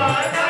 Bye.